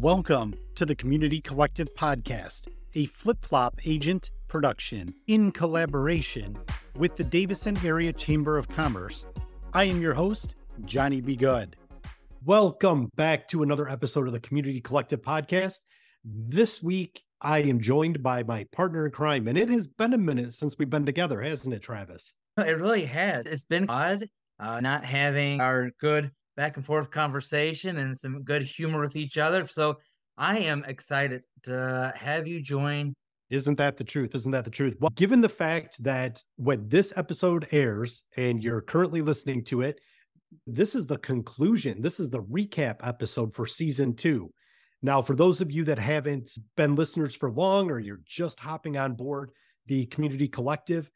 Welcome to the Community Collective Podcast, a flip flop agent production in collaboration with the Davison Area Chamber of Commerce. I am your host, Johnny B. Good. Welcome back to another episode of the Community Collective Podcast. This week, I am joined by my partner in crime, and it has been a minute since we've been together, hasn't it, Travis? It really has. It's been odd uh, not having our good back and forth conversation and some good humor with each other. So I am excited to have you join. Isn't that the truth? Isn't that the truth? Well, given the fact that when this episode airs and you're currently listening to it, this is the conclusion. This is the recap episode for season two. Now, for those of you that haven't been listeners for long or you're just hopping on board the community collective,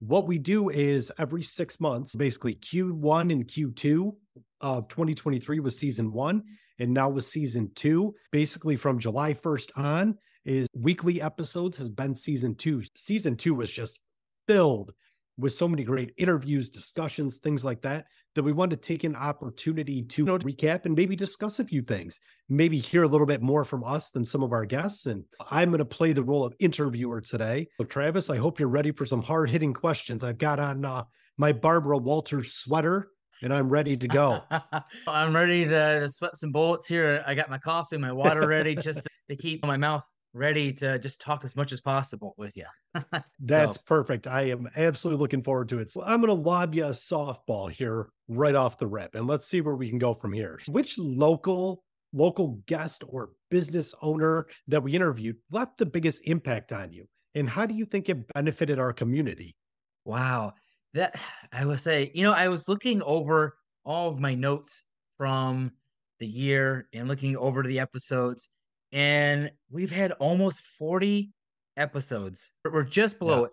what we do is every six months, basically Q1 and Q2 of 2023 was season one, and now with season two, basically from July 1st on, is weekly episodes has been season two. Season two was just filled with so many great interviews, discussions, things like that, that we wanted to take an opportunity to you know, recap and maybe discuss a few things, maybe hear a little bit more from us than some of our guests. And I'm going to play the role of interviewer today. So, Travis, I hope you're ready for some hard hitting questions. I've got on uh, my Barbara Walters sweater and I'm ready to go. I'm ready to sweat some bullets here. I got my coffee, my water ready just to, keep my mouth ready to just talk as much as possible with you. That's so. perfect. I am absolutely looking forward to it. So I'm going to lob you a softball here right off the rip, and let's see where we can go from here. Which local local guest or business owner that we interviewed left the biggest impact on you, and how do you think it benefited our community? Wow, that I would say, you know, I was looking over all of my notes from the year and looking over the episodes and we've had almost 40 episodes. We're just below yeah. it.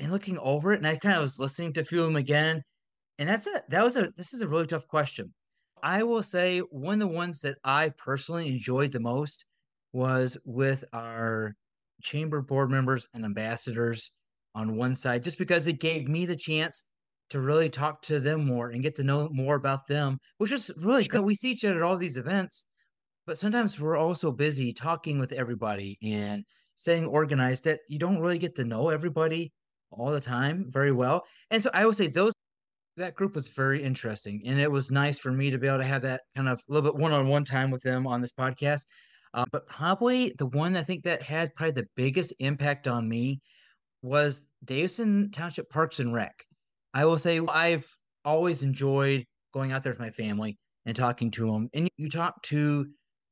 And looking over it, and I kind of was listening to a few of them again. And that's it. That was a this is a really tough question. I will say one of the ones that I personally enjoyed the most was with our chamber board members and ambassadors on one side, just because it gave me the chance to really talk to them more and get to know more about them, which is really good. We see each other at all these events, but sometimes we're also busy talking with everybody and staying organized that you don't really get to know everybody all the time very well. And so I would say those that group was very interesting, and it was nice for me to be able to have that kind of a little bit one-on-one time with them on this podcast. Uh, but probably the one I think that had probably the biggest impact on me was Davison Township Parks and Rec. I will say I've always enjoyed going out there with my family and talking to them. And you talk to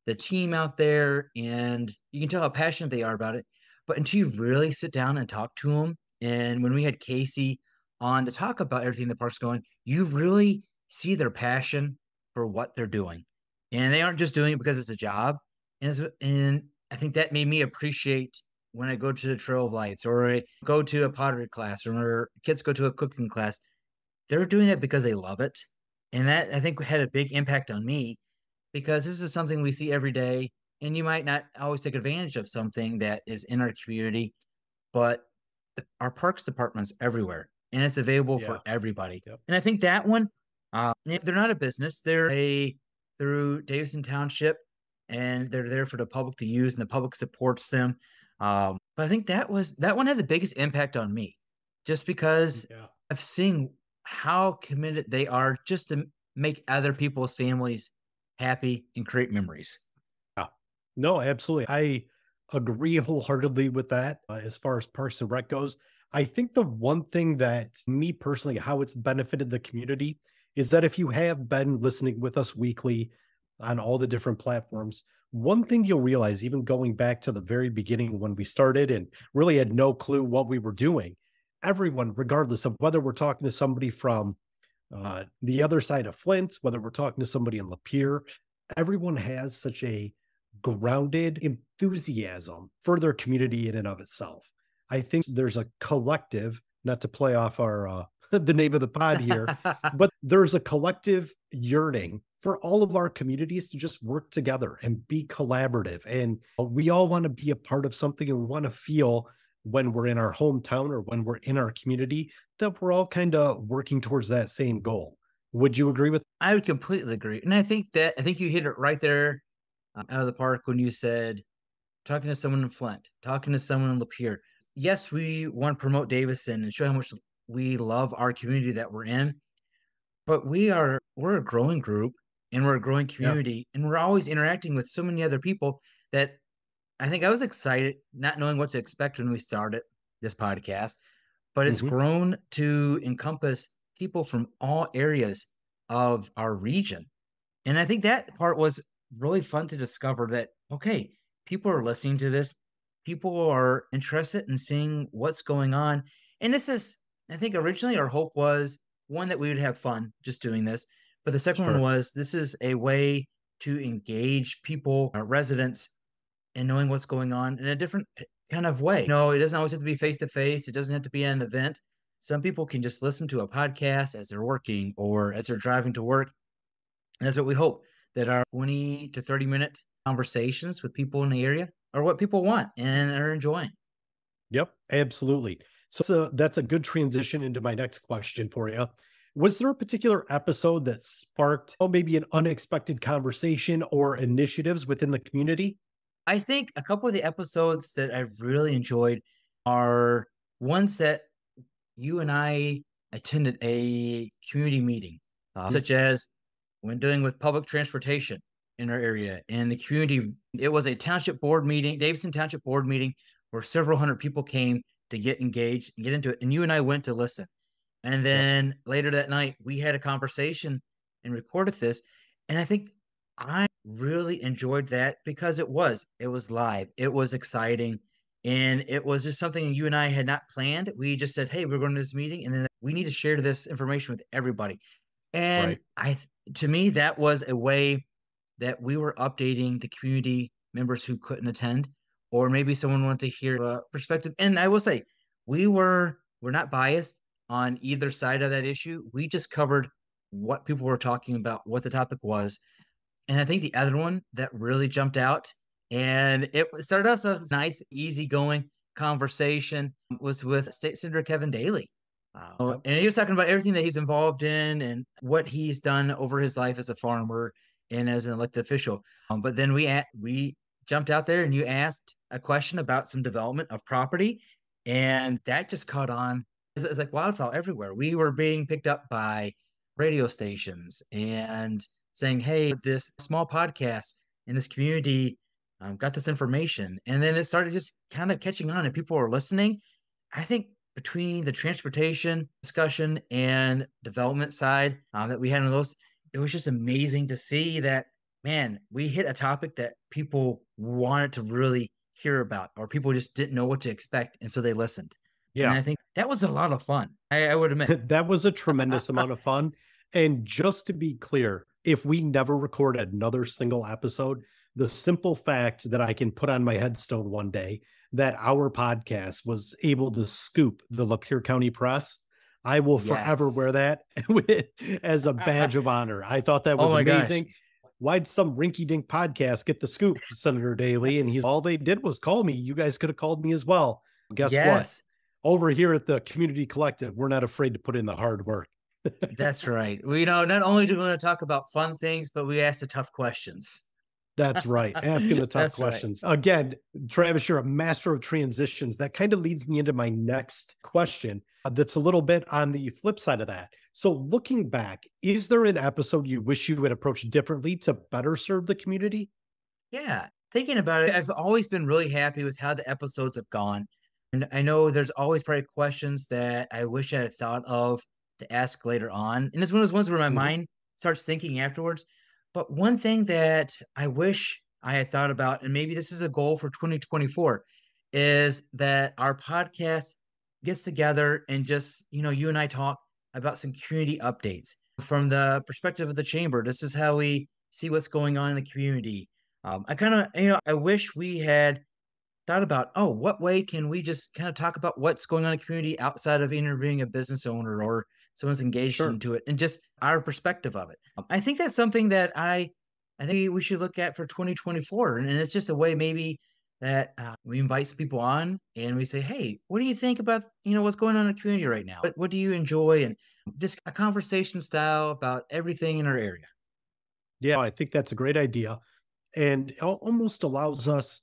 the team out there, and you can tell how passionate they are about it. But until you really sit down and talk to them, and when we had Casey on to talk about everything the park's going, you really see their passion for what they're doing, and they aren't just doing it because it's a job. And and I think that made me appreciate when I go to the Trail of Lights or I go to a pottery class or kids go to a cooking class. They're doing it because they love it, and that I think had a big impact on me because this is something we see every day and you might not always take advantage of something that is in our community but the, our parks departments everywhere and it's available yeah. for everybody yep. and i think that one uh, they're not a business they're a through davison township and they're there for the public to use and the public supports them um, but i think that was that one had the biggest impact on me just because yeah. of seeing how committed they are just to make other people's families happy, and create memories. Yeah. No, absolutely. I agree wholeheartedly with that uh, as far as Parks and Rec goes. I think the one thing that me personally, how it's benefited the community is that if you have been listening with us weekly on all the different platforms, one thing you'll realize, even going back to the very beginning when we started and really had no clue what we were doing, everyone, regardless of whether we're talking to somebody from uh, the other side of Flint, whether we're talking to somebody in Lapeer, everyone has such a grounded enthusiasm for their community in and of itself. I think there's a collective, not to play off our uh, the name of the pod here, but there's a collective yearning for all of our communities to just work together and be collaborative. And we all want to be a part of something and we want to feel when we're in our hometown or when we're in our community that we're all kind of working towards that same goal. Would you agree with? I would completely agree. And I think that I think you hit it right there uh, out of the park when you said talking to someone in Flint, talking to someone in Lapeer. Yes, we want to promote Davison and show how much we love our community that we're in, but we are we're a growing group and we're a growing community yeah. and we're always interacting with so many other people that I think I was excited, not knowing what to expect when we started this podcast, but it's mm-hmm. grown to encompass people from all areas of our region. And I think that part was really fun to discover that, okay, people are listening to this, people are interested in seeing what's going on. And this is, I think originally our hope was one that we would have fun just doing this. But the second sure. one was this is a way to engage people, uh, residents, and knowing what's going on in a different kind of way. You no, know, it doesn't always have to be face to face. It doesn't have to be an event. Some people can just listen to a podcast as they're working or as they're driving to work. And that's what we hope that our 20 to 30 minute conversations with people in the area are what people want and are enjoying. Yep, absolutely. So, so that's a good transition into my next question for you. Was there a particular episode that sparked, oh, maybe an unexpected conversation or initiatives within the community? I think a couple of the episodes that I've really enjoyed are ones that you and I attended a community meeting, uh, such as when dealing with public transportation in our area and the community. It was a township board meeting, Davison Township board meeting, where several hundred people came to get engaged and get into it. And you and I went to listen. And then yep. later that night, we had a conversation and recorded this. And I think I really enjoyed that because it was it was live. It was exciting. And it was just something you and I had not planned. We just said, "Hey, we're going to this meeting, and then we need to share this information with everybody." And right. I, to me, that was a way that we were updating the community members who couldn't attend, or maybe someone wanted to hear a perspective. And I will say, we were we're not biased on either side of that issue. We just covered what people were talking about, what the topic was, and I think the other one that really jumped out, and it started us a nice, easygoing conversation, was with State Senator Kevin Daley. Uh, and he was talking about everything that he's involved in and what he's done over his life as a farmer and as an elected official. Um, but then we at, we jumped out there and you asked a question about some development of property, and that just caught on. It's, it's like wildfire everywhere. We were being picked up by radio stations and saying, "Hey, this small podcast in this community um, got this information," and then it started just kind of catching on, and people were listening. I think between the transportation discussion and development side uh, that we had on those, it was just amazing to see that man, we hit a topic that people wanted to really hear about, or people just didn't know what to expect, and so they listened. Yeah, and I think that was a lot of fun. I, I would admit that was a tremendous amount of fun. And just to be clear, if we never record another single episode, the simple fact that I can put on my headstone one day that our podcast was able to scoop the Lapeer County Press, I will yes. forever wear that as a badge of honor. I thought that oh was oh amazing. Gosh. Why'd some rinky dink podcast get the scoop, Senator Daley? And he's all they did was call me. You guys could have called me as well. Guess yes. what? Over here at the Community Collective, we're not afraid to put in the hard work. That's right. We know not only do we want to talk about fun things, but we ask the tough questions. That's right. Asking the tough questions. Right. Again, Travis, you're a master of transitions. That kind of leads me into my next question uh, that's a little bit on the flip side of that. So, looking back, is there an episode you wish you would approach differently to better serve the community? Yeah. Thinking about it, I've always been really happy with how the episodes have gone. And I know there's always probably questions that I wish I had thought of to ask later on. And it's one of those ones where my mm-hmm. mind starts thinking afterwards. But one thing that I wish I had thought about, and maybe this is a goal for 2024, is that our podcast gets together and just, you know, you and I talk about some community updates from the perspective of the chamber. This is how we see what's going on in the community. Um, I kind of, you know, I wish we had thought about, oh, what way can we just kind of talk about what's going on in the community outside of interviewing a business owner or someone's engaged sure. into it and just our perspective of it. I think that's something that I I think we should look at for 2024 and it's just a way maybe that uh, we invite some people on and we say, "Hey, what do you think about, you know, what's going on in the community right now? What, what do you enjoy?" and just a conversation style about everything in our area. Yeah, I think that's a great idea. And it almost allows us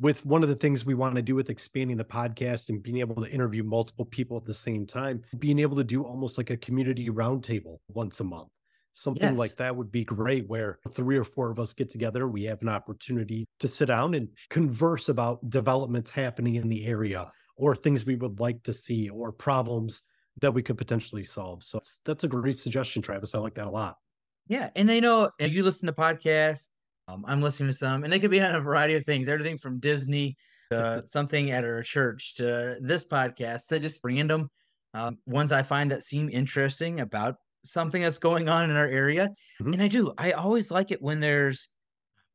with one of the things we want to do with expanding the podcast and being able to interview multiple people at the same time, being able to do almost like a community roundtable once a month. Something yes. like that would be great where three or four of us get together. We have an opportunity to sit down and converse about developments happening in the area or things we would like to see or problems that we could potentially solve. So that's a great suggestion, Travis. I like that a lot. Yeah. And I know if you listen to podcasts, um, I'm listening to some, and they could be on a variety of things, everything from Disney to something at our church to this podcast to just random um, ones I find that seem interesting about something that's going on in our area. Mm-hmm. And I do. I always like it when there's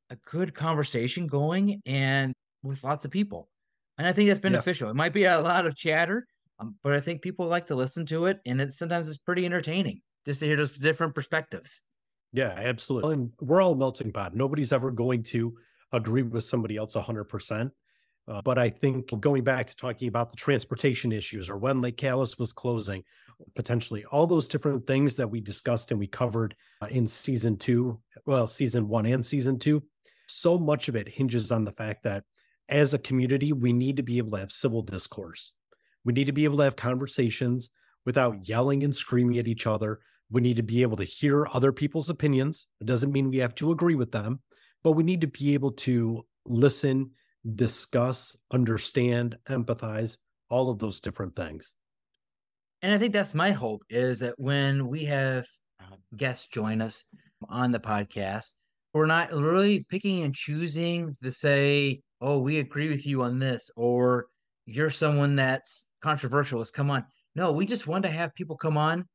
a good conversation going and with lots of people. And I think that's beneficial. Yeah. It might be a lot of chatter, um, but I think people like to listen to it. And it sometimes it's pretty entertaining just to hear those different perspectives. Yeah, absolutely. And we're all melting pot. Nobody's ever going to agree with somebody else 100%. Uh, but I think going back to talking about the transportation issues or when Lake Callis was closing, potentially all those different things that we discussed and we covered uh, in season two, well, season one and season two, so much of it hinges on the fact that as a community, we need to be able to have civil discourse. We need to be able to have conversations without yelling and screaming at each other. We need to be able to hear other people's opinions. It doesn't mean we have to agree with them, but we need to be able to listen discuss, understand, empathize, all of those different things. And I think that's my hope is that when we have uh, guests join us on the podcast, we're not really picking and choosing to say, oh, we agree with you on this, or you're someone that's controversial. Let's come on. No, we just want to have people come on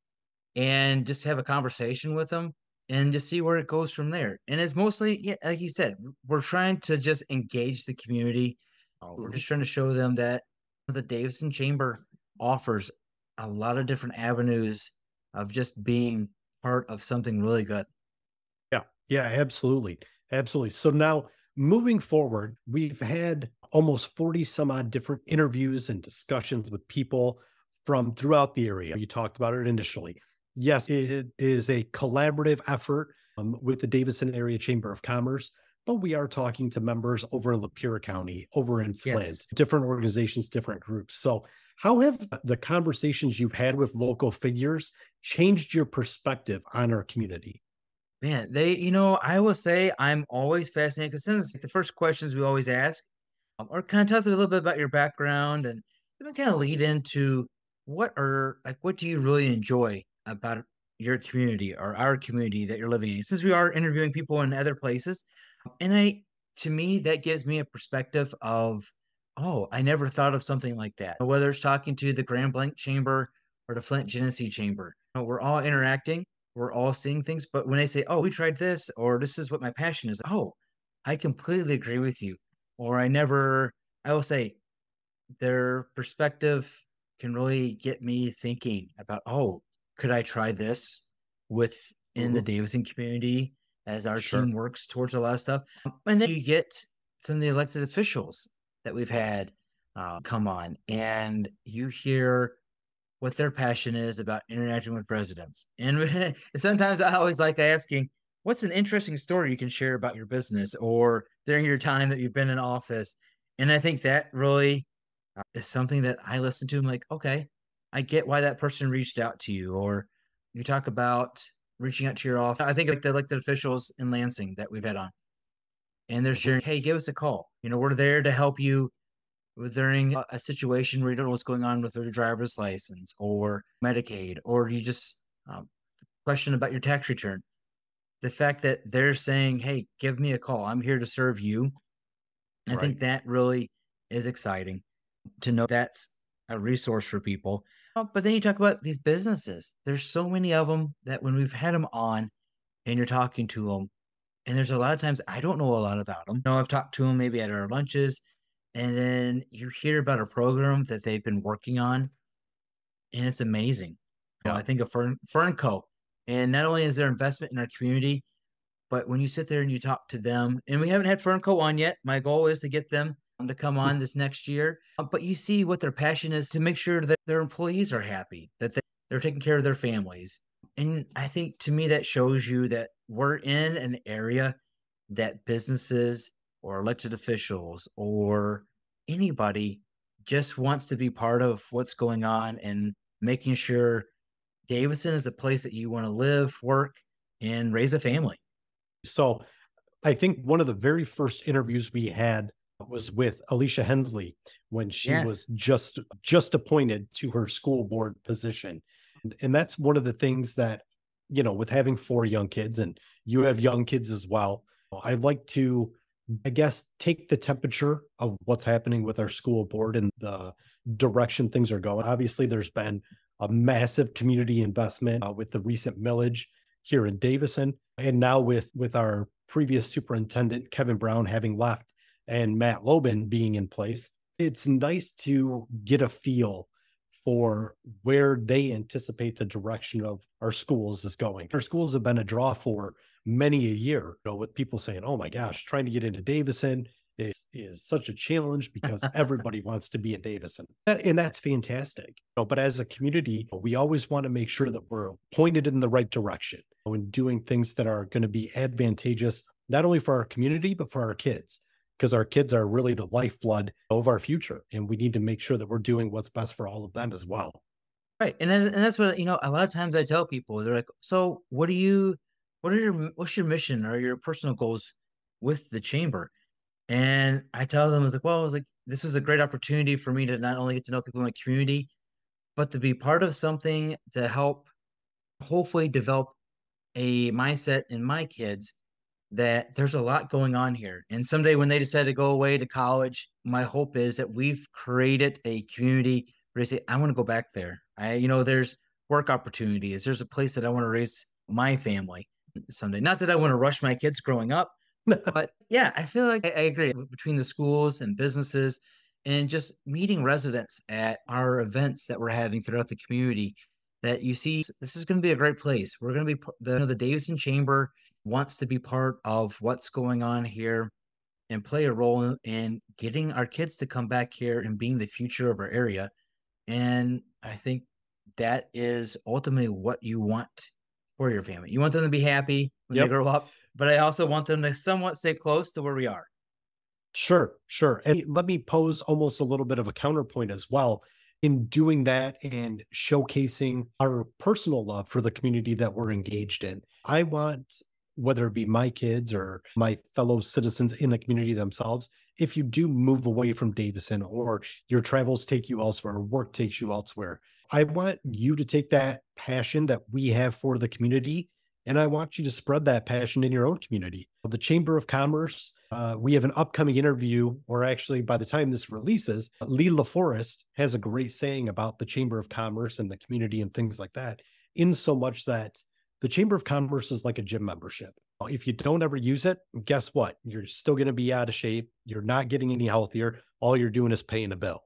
and just have a conversation with them and just see where it goes from there. And it's mostly, yeah, like you said, we're trying to just engage the community. Uh, we're just trying to show them that the Davison Chamber offers a lot of different avenues of just being part of something really good. Yeah, yeah, absolutely. Absolutely. So now moving forward, we've had almost 40 some odd different interviews and discussions with people from throughout the area. You talked about it initially yes, it is a collaborative effort um, with the Davison Area Chamber of Commerce, but we are talking to members over in Lapeer County, over in Flint, yes. different organizations, different groups. So, how have the conversations you've had with local figures changed your perspective on our community? Man, they, you know, I will say I'm always fascinated because since the first questions we always ask, um, or kind of tell us a little bit about your background and even kind of lead into what are like what do you really enjoy about your community or our community that you're living in since we are interviewing people in other places. And i to me that gives me a perspective of oh i never thought of something like that. Whether it's talking to the grand blanc chamber or the flint genesee chamber we're all interacting we're all seeing things but when i say oh we tried this or this is what my passion is oh i completely agree with you. Or i never i will say their perspective can really get me thinking about oh could I try this within mm-hmm. the Davison community as our sure. team works towards a lot of stuff? And then you get some of the elected officials that we've had uh, come on, and you hear what their passion is about interacting with residents. And sometimes I always like asking, what's an interesting story you can share about your business or during your time that you've been in office? And I think that really uh, is something that I listen to. I'm like, okay, I get why that person reached out to you, or you talk about reaching out to your office. I think like the elected officials in Lansing that we've had on, and they're sharing, hey, give us a call. You know, we're there to help you during a situation where you don't know what's going on with your driver's license or Medicaid, or you just um, question about your tax return. The fact that they're saying, hey, give me a call. I'm here to serve you. I right. think that really is exciting to know that's a resource for people. Oh, but then you talk about these businesses. There's so many of them that when we've had them on and you're talking to them, and there's a lot of times I don't know a lot about them. You know, I've talked to them maybe at our lunches, and then you hear about a program that they've been working on, and it's amazing. You know, I think of Fern, Fernco, and not only is there investment in our community, but when you sit there and you talk to them, and we haven't had Fernco on yet. My goal is to get them to come on this next year. Uh, but you see what their passion is to make sure that their employees are happy, that they, they're taking care of their families. And I think to me, that shows you that we're in an area that businesses or elected officials or anybody just wants to be part of what's going on and making sure Davison is a place that you want to live, work, and raise a family. So I think one of the very first interviews we had was with Alicia Hensley when she yes. was just just appointed to her school board position. And, and that's one of the things that, you know, with having four young kids and you have young kids as well, I like to I guess, take the temperature of what's happening with our school board and the direction things are going. Obviously, there's been a massive community investment uh, with the recent millage here in Davison, and now with with our previous superintendent Kevin Brown having left and Matt Lobin being in place. It's nice to get a feel for where they anticipate the direction of our schools is going. Our schools have been a draw for many a year, you know, with people saying, "Oh my gosh, trying to get into Davison is is such a challenge because everybody wants to be in Davison," and that's fantastic. You know, but as a community, we always want to make sure that we're pointed in the right direction when doing things that are going to be advantageous not only for our community but for our kids because our kids are really the lifeblood of our future and we need to make sure that we're doing what's best for all of them as well right and, and that's what you know a lot of times i tell people they're like so what do you what are your what's your mission or your personal goals with the chamber? And I tell them, I was like, well, I was like, this was a great opportunity for me to not only get to know people in my community, but to be part of something to help hopefully develop a mindset in my kids that there's a lot going on here. And someday when they decide to go away to college, my hope is that we've created a community where they say, I want to go back there. I, you know, there's work opportunities. There's a place that I want to raise my family someday. Not that I want to rush my kids growing up, but yeah, I feel like I, I agree between the schools and businesses and just meeting residents at our events that we're having throughout the community that you see this is going to be a great place. We're going to be the, you know, the Davison Chamber wants to be part of what's going on here and play a role in getting our kids to come back here and being the future of our area. And I think that is ultimately what you want for your family. You want them to be happy when yep. they grow up, but I also want them to somewhat stay close to where we are. Sure, sure. And let me pose almost a little bit of a counterpoint as well. In doing that and showcasing our personal love for the community that we're engaged in, I want whether it be my kids or my fellow citizens in the community themselves, if you do move away from Davison or your travels take you elsewhere, or work takes you elsewhere, I want you to take that passion that we have for the community and I want you to spread that passion in your own community. The Chamber of Commerce, uh, we have an upcoming interview, or actually, by the time this releases, Lee LaForest has a great saying about the Chamber of Commerce and the community and things like that, in so much that the Chamber of Commerce is like a gym membership. If you don't ever use it, guess what? You're still going to be out of shape. You're not getting any healthier. All you're doing is paying a bill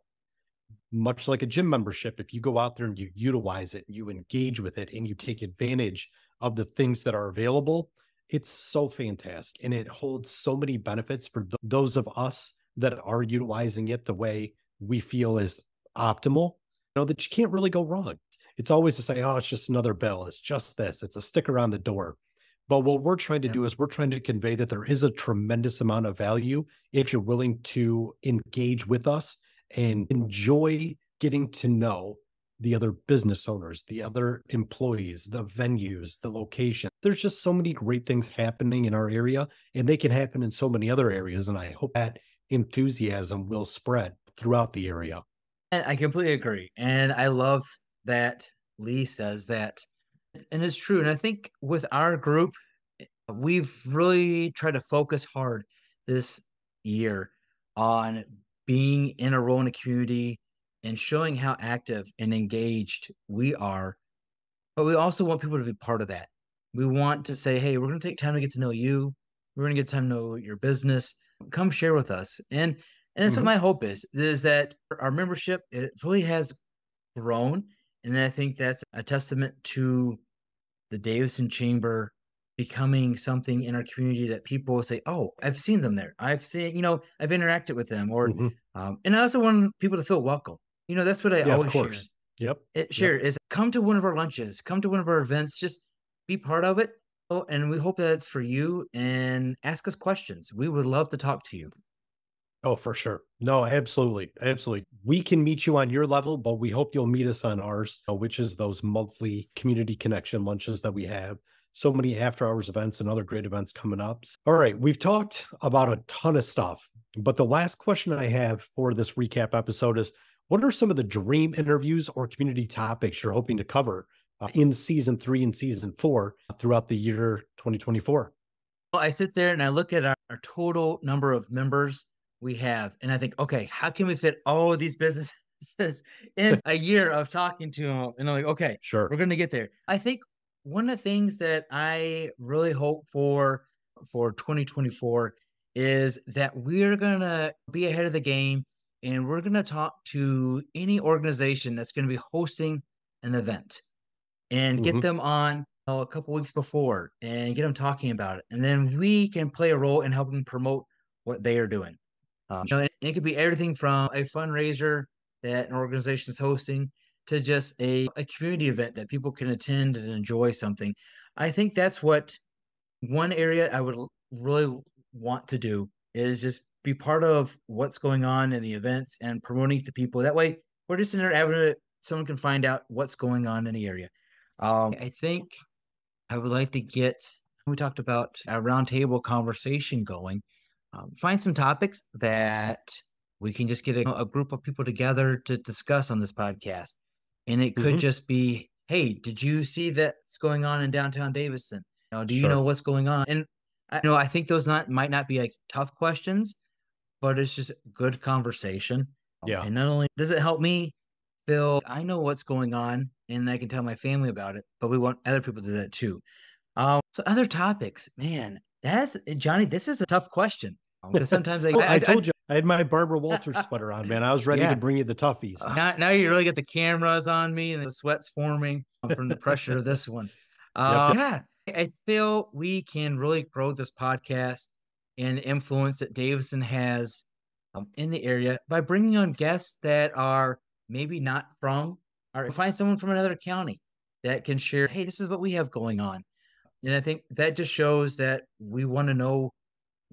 much like a gym membership, if you go out there and you utilize it, you engage with it, and you take advantage of the things that are available, it's so fantastic. And it holds so many benefits for th- those of us that are utilizing it the way we feel is optimal. You know, that you can't really go wrong. It's always to say, oh, it's just another bill. It's just this. It's a sticker on the door. But what we're trying to do is we're trying to convey that there is a tremendous amount of value if you're willing to engage with us and enjoy getting to know the other business owners, the other employees, the venues, the location. There's just so many great things happening in our area, and they can happen in so many other areas. And I hope that enthusiasm will spread throughout the area. I completely agree. And I love that Lee says that. And it's true. And I think with our group, we've really tried to focus hard this year on being in a role in a community and showing how active and engaged we are. But we also want people to be part of that. We want to say, hey, we're going to take time to get to know you. We're going to get time to know your business. Come share with us. And and that's mm-hmm. what my hope is, is that our membership, it really has grown. And I think that's a testament to the Davison Chamber becoming something in our community that people will say, "Oh, I've seen them there. I've seen, you know, I've interacted with them." Or, mm-hmm. um, and I also want people to feel welcome. You know, that's what I yeah, always share. Yep. It, share yep. is come to one of our lunches, come to one of our events, just be part of it. Oh, and we hope that it's for you and ask us questions. We would love to talk to you. Oh, for sure. No, absolutely. Absolutely. We can meet you on your level, but we hope you'll meet us on ours, uh, which is those monthly community connection lunches that we have. So many after hours events and other great events coming up. All right. We've talked about a ton of stuff, but the last question I have for this recap episode is what are some of the dream interviews or community topics you're hoping to cover uh, in season three and season four throughout the year 2024? Well, I sit there and I look at our, our total number of members we have. And I think, okay, how can we fit all of these businesses in a year of talking to them? And I'm like, okay, sure, we're going to get there. I think one of the things that I really hope for for 2024 is that we're going to be ahead of the game and we're going to talk to any organization that's going to be hosting an event and mm-hmm. get them on oh, a couple weeks before and get them talking about it. And then we can play a role in helping promote what they are doing. Um, you know, it, it could be everything from a fundraiser that an organization is hosting to just a, a community event that people can attend and enjoy something. I think that's what one area I would really want to do is just be part of what's going on in the events and promoting to people. That way, we're just in there avenue someone can find out what's going on in the area. Um, I think I would like to get. We talked about a roundtable conversation going um, find some topics that we can just get a, a, group of people together to discuss on this podcast. And it could mm-hmm. just be, hey, did you see that's going on in downtown Davison? You know, do sure. you know what's going on? And I you know I think those not might not be like tough questions, but it's just good conversation. Yeah. And not only does it help me feel I know what's going on and I can tell my family about it, but we want other people to do that too. Um, so other topics, man, that's Johnny. This is a tough question. Because sometimes I, well, I, I, told I, you I had my Barbara Walters sweater on, man. I was ready yeah. to bring you the toughies. Now, now you really get the cameras on me and the sweat's forming from the pressure of this one. Uh, yep, yep. Yeah, I feel we can really grow this podcast and influence that Davison has um, in the area by bringing on guests that are maybe not from, or find someone from another county that can share, hey, this is what we have going on. And I think that just shows that we want to know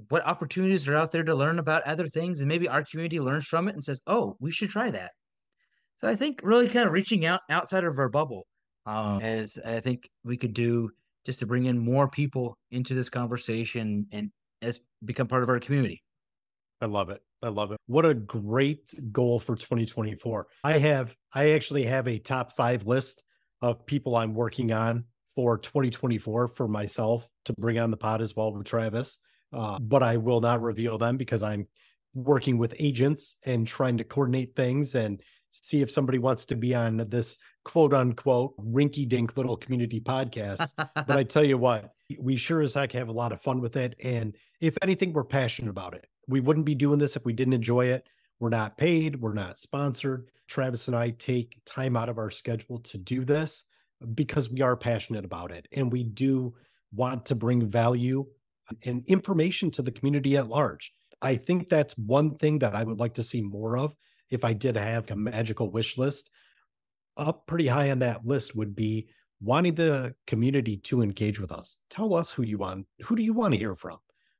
what opportunities are out there to learn about other things and maybe our community learns from it and says oh we should try that. So i think really kind of reaching out outside of our bubble um, as i think we could do just to bring in more people into this conversation and as become part of our community. I love it. I love it. What a great goal for 2024 i have i actually have a top five list of people i'm working on for 2024 for myself to bring on the pod as well with travis uh, but I will not reveal them because I'm working with agents and trying to coordinate things and see if somebody wants to be on this quote unquote rinky dink little community podcast. but I tell you what, we sure as heck have a lot of fun with it. And if anything, we're passionate about it. We wouldn't be doing this if we didn't enjoy it. We're not paid, we're not sponsored. Travis and I take time out of our schedule to do this because we are passionate about it and we do want to bring value and information to the community at large. I think that's one thing that I would like to see more of if I did have a magical wish list. Up pretty high on that list would be wanting the community to engage with us. Tell us who you want. Who do you want to hear from?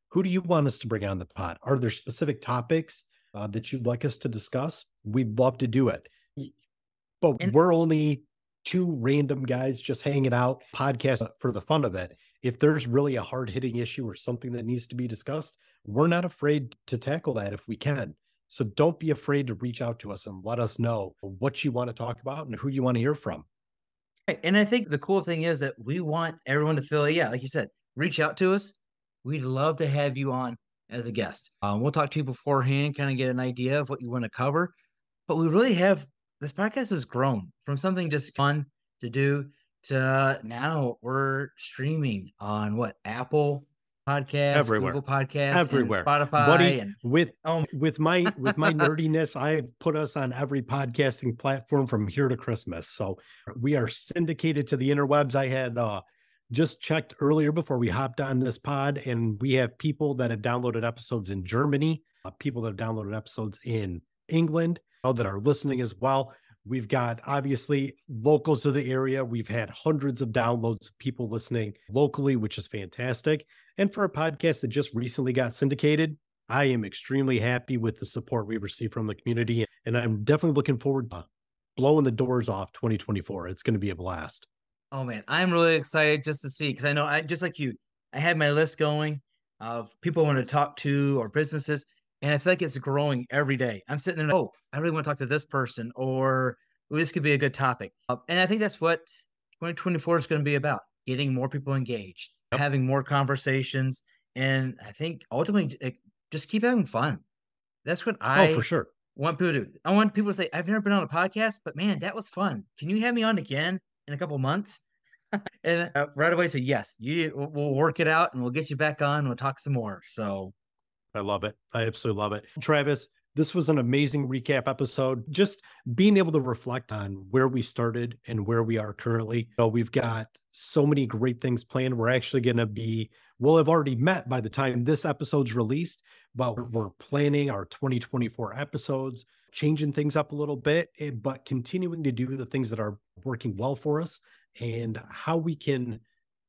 Who do you want us to bring on the pod? Are there specific topics uh, that you'd like us to discuss? We'd love to do it. But and- we're only two random guys just hanging out, podcast for the fun of it if there's really a hard hitting issue or something that needs to be discussed, we're not afraid to tackle that if we can. So don't be afraid to reach out to us and let us know what you want to talk about and who you want to hear from. And I think the cool thing is that we want everyone to feel, yeah, like you said, reach out to us. We'd love to have you on as a guest. Um, we'll talk to you beforehand, kind of get an idea of what you want to cover. But we really have this podcast has grown from something just fun to do to now we're streaming on what Apple Podcasts, everywhere. Google Podcasts, everywhere, Spotify, Buddy, and with oh. with my with my nerdiness, I have put us on every podcasting platform from here to Christmas. So we are syndicated to the interwebs. I had uh, just checked earlier before we hopped on this pod, and we have people that have downloaded episodes in Germany, uh, people that have downloaded episodes in England, that are listening as well We've got obviously locals of the area. We've had hundreds of downloads of people listening locally, which is fantastic. And for a podcast that just recently got syndicated, I am extremely happy with the support we received from the community. And I'm definitely looking forward to blowing the doors off 2024. It's going to be a blast. Oh man, I'm really excited just to see because I know I just like you, I had my list going of people I want to talk to or businesses, and I feel like it's growing every day. I'm sitting there, oh, I really want to talk to this person, or oh, this could be a good topic. Uh, and I think that's what 2024 is going to be about: getting more people engaged, yep. having more conversations, and I think ultimately just keep having fun. That's what I oh for sure want people to do. I want people to say, I've never been on a podcast, but man, that was fun. Can you have me on again in a couple months? and uh, right away say yes. You we'll work it out and we'll get you back on. We'll talk some more. So I love it. I absolutely love it. Travis, this was an amazing recap episode. Just being able to reflect on where we started and where we are currently. You know, we've got so many great things planned. We're actually going to be, we'll have already met by the time this episode's released, but we're planning our 2024 episodes, changing things up a little bit, eh, but continuing to do the things that are working well for us and how we can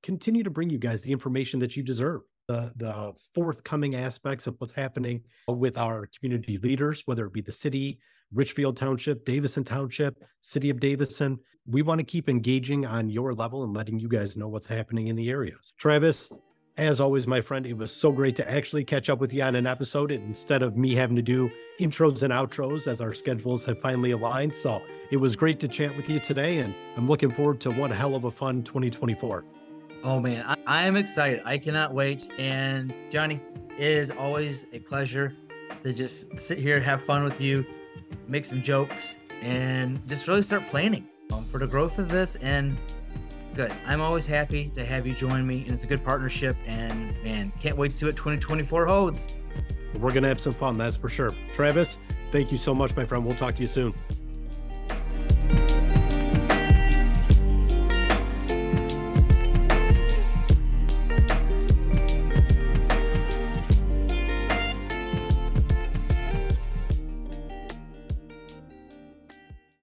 continue to bring you guys the information that you deserve. The, the forthcoming aspects of what's happening with our community leaders, whether it be the city, Richfield Township, Davison Township, City of Davison. We want to keep engaging on your level and letting you guys know what's happening in the areas. Travis, as always, my friend, it was so great to actually catch up with you on an episode instead of me having to do intros and outros as our schedules have finally aligned. So it was great to chat with you today, and I'm looking forward to one hell of a fun 2024. Oh man, I, I am excited. I cannot wait. And Johnny, it is always a pleasure to just sit here, have fun with you, make some jokes, and just really start planning um, for the growth of this and Good. I'm always happy to have you join me, and it's a good partnership. And man, can't wait to see what 2024 holds. We're going to have some fun, that's for sure. Travis, thank you so much, my friend. We'll talk to you soon.